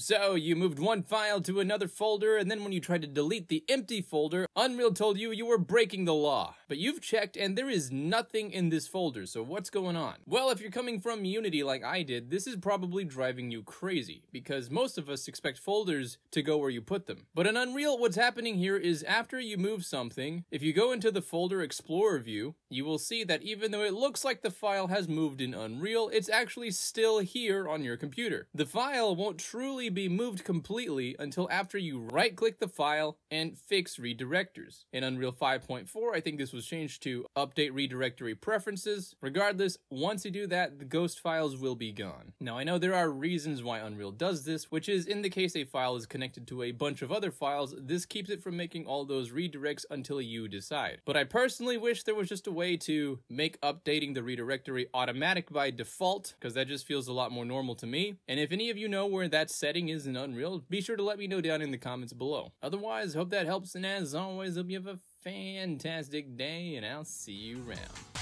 So, you moved one file to another folder, and then when you tried to delete the empty folder, Unreal told you you were breaking the law. But you've checked, and there is nothing in this folder, so what's going on? Well, if you're coming from Unity like I did, this is probably driving you crazy, because most of us expect folders to go where you put them. But in Unreal, what's happening here is after you move something, if you go into the folder Explorer view, you will see that even though it looks like the file has moved in Unreal, it's actually still here on your computer. The file won't truly be moved completely until after you right click the file and fix redirectors. In Unreal 5.4, I think this was changed to update redirectory preferences. Regardless, once you do that, the ghost files will be gone. Now, I know there are reasons why Unreal does this, which is in the case a file is connected to a bunch of other files, this keeps it from making all those redirects until you decide. But I personally wish there was just a way to make updating the redirectory automatic by default, because that just feels a lot more normal to me. And if any of you know where that setting is in Unreal, be sure to let me know down in the comments below. Otherwise, hope that helps, and as always, hope you have a fantastic day, and I'll see you around.